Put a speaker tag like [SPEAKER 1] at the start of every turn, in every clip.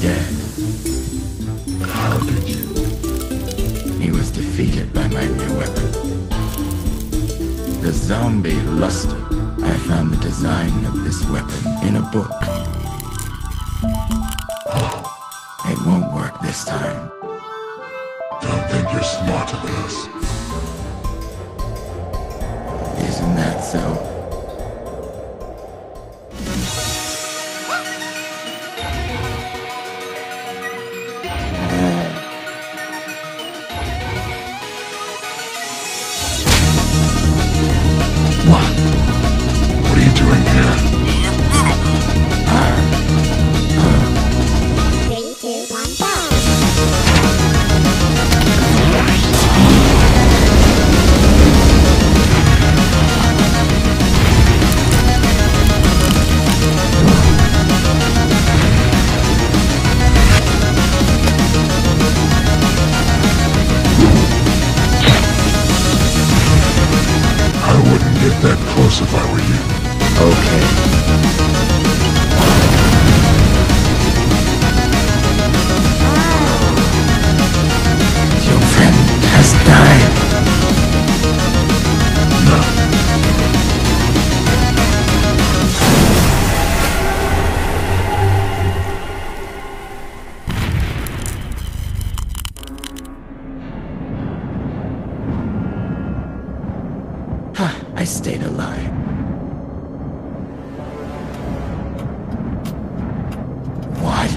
[SPEAKER 1] dead.
[SPEAKER 2] How did you?
[SPEAKER 1] He was defeated by my new weapon. The zombie Luster. I found the design of this weapon in a book. It won't work this time.
[SPEAKER 2] Don't think you're smart at this.
[SPEAKER 1] Isn't that so?
[SPEAKER 2] That close if I were you.
[SPEAKER 1] Okay. Stayed alive. What?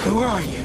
[SPEAKER 1] Who are you?